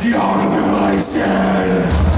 The art of immolation!